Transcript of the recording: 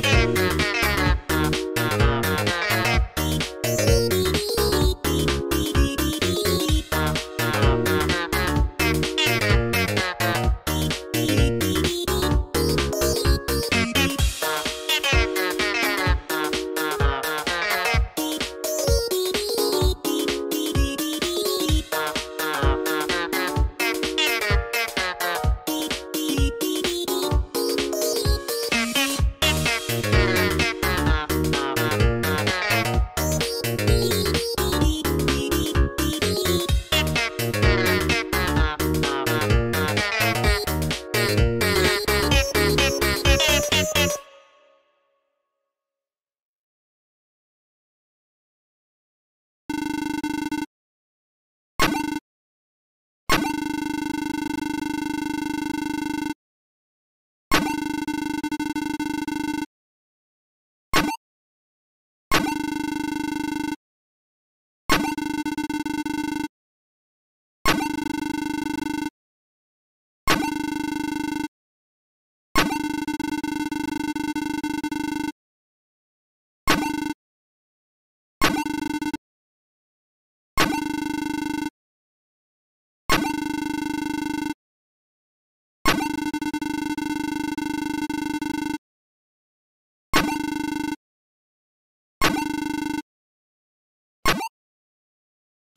Thank you.